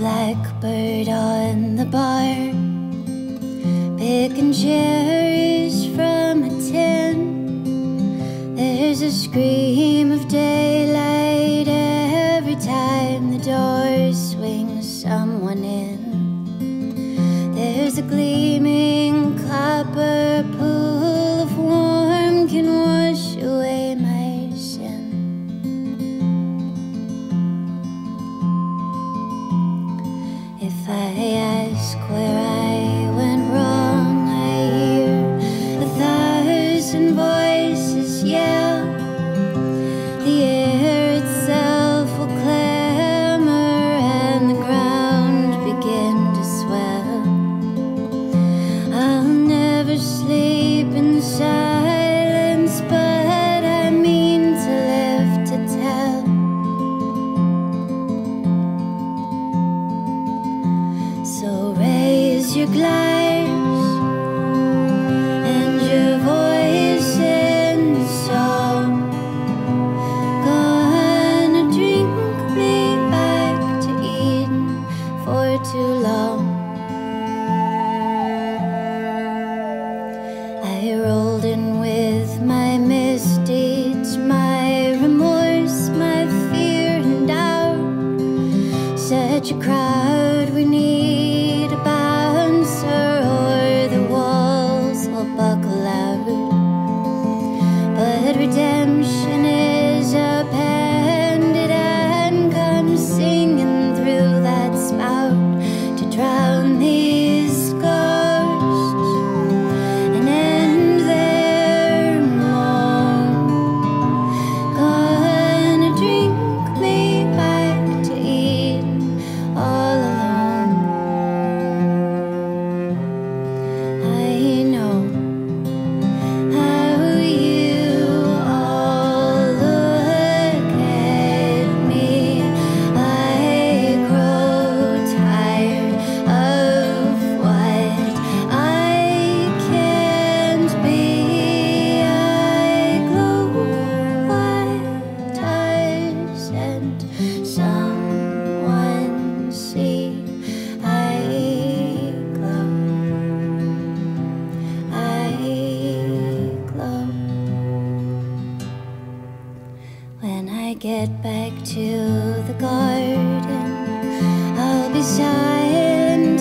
blackbird on the bar, picking cherries from a tin. There's a scream of daylight every time the door swings someone in. your glide. get back to the garden, I'll be silent.